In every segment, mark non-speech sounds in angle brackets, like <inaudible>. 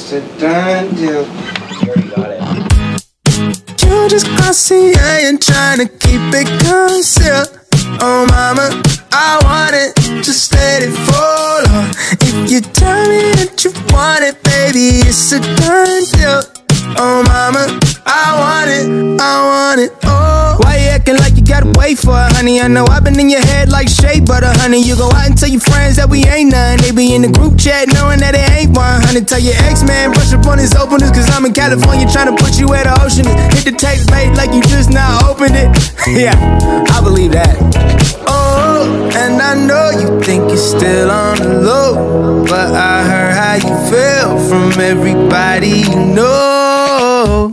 It's a done deal. You already got it. You just glossy, I ain't trying to keep it concealed. Oh, mama, I want it, just let it fall on. If you tell me that you want it, baby, it's a done deal. Oh, mama, I want it, I want it, oh. Why you acting like you gotta wait for it, honey? I know I've been in your head like shea butter, honey. You go out and tell your friends that we ain't none. They be in the group chat knowing that it ain't 100. Tell your ex man, brush up on his openers, cause I'm in California trying to put you where the ocean. Hit the text bait like you just now opened it. <laughs> yeah, I believe that. Oh, and I know you think you're still on the low, but I heard how you feel from everybody you know.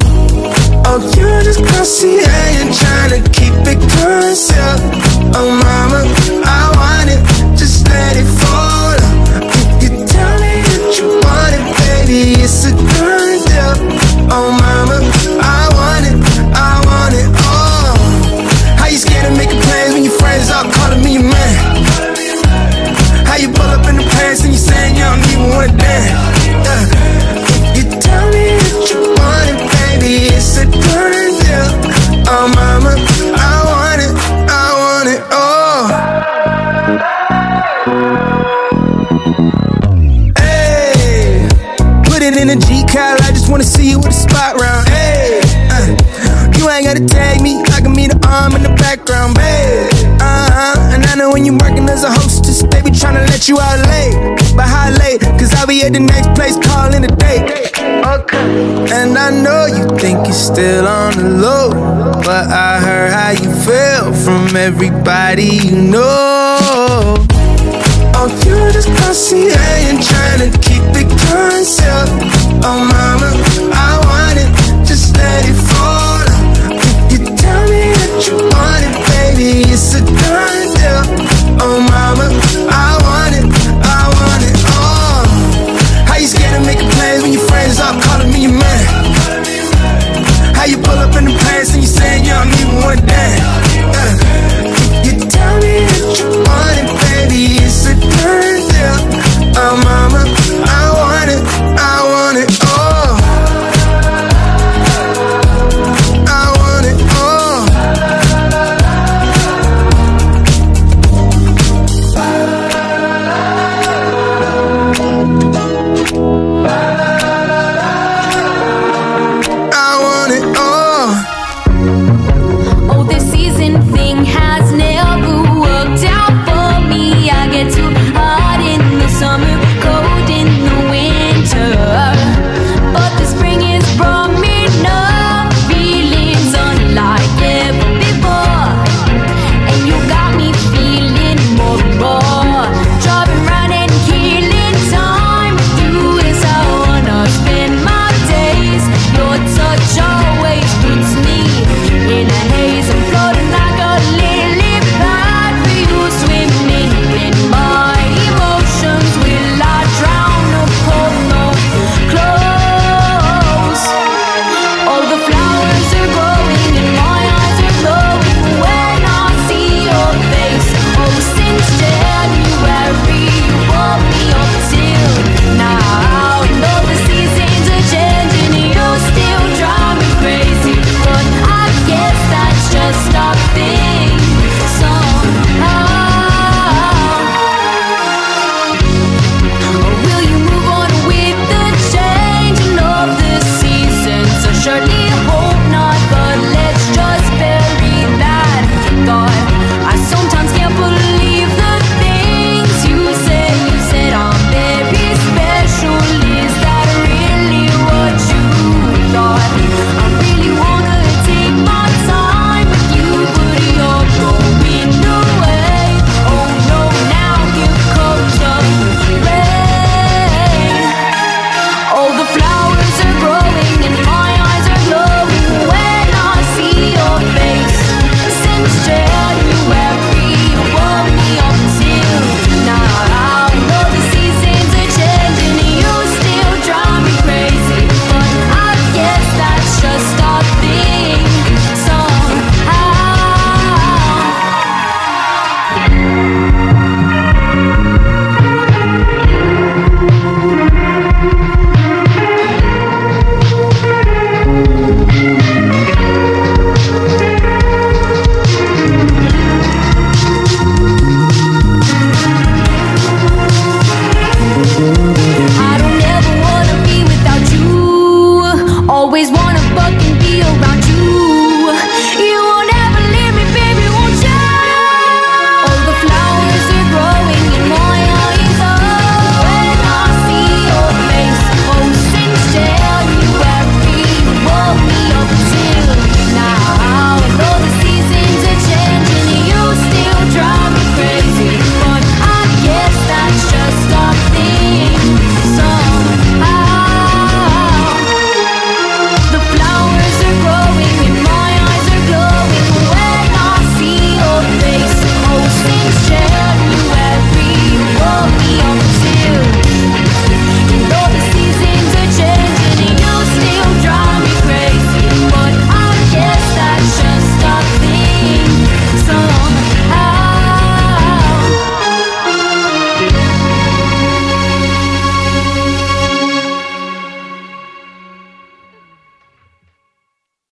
Oh, you're just glossy, concealed. Oh, mama, I want it, just let it fall. If you tell me that you want it, baby, it's a done deal. Oh, mama, I want it, I want it, oh. How you scared of making plans when your friends all calling me man? How you in a G cal. I just wanna see you with a spot round. Hey, uh, you ain't gotta tag me. I can meet an arm in the background, babe. Uh huh. And I know when you're working as a hostess, they be tryna let you out late. But how late? Cause I'll be at the next place calling a date. Okay. And I know you think you're still on the low. But I heard how you feel from everybody you know. Oh, you just I ain't tryna keep